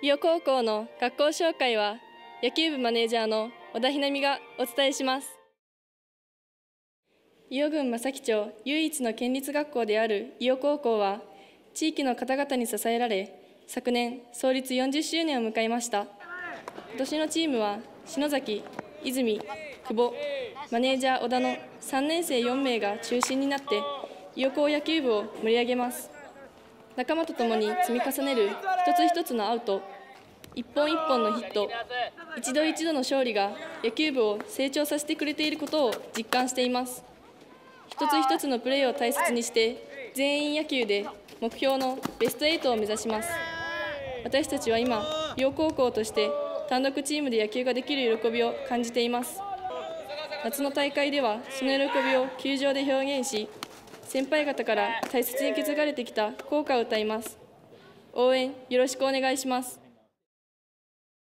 伊予高校の学校紹介は野球部マネージャーの小田ひなみがお伝えします。伊予郡正木町唯一の県立学校である伊予高校は地域の方々に支えられ昨年創立40周年を迎えました。今年のチームは篠崎泉久保マネージャー小田の3年生4名が中心になって伊予高野球部を盛り上げます。仲間と共に積み重ねる一つ一つのアウト一本一本のヒット一度一度の勝利が野球部を成長させてくれていることを実感しています。一つ一つのプレーを大切にして全員野球で目標のベスト8を目指します。私たちは今両高校として単独チームで野球ができる喜びを感じています。夏の大会ではその喜びを球場で表現し先輩方から大切に受け継がれてきた校歌を歌います。応援よろしくお願いします。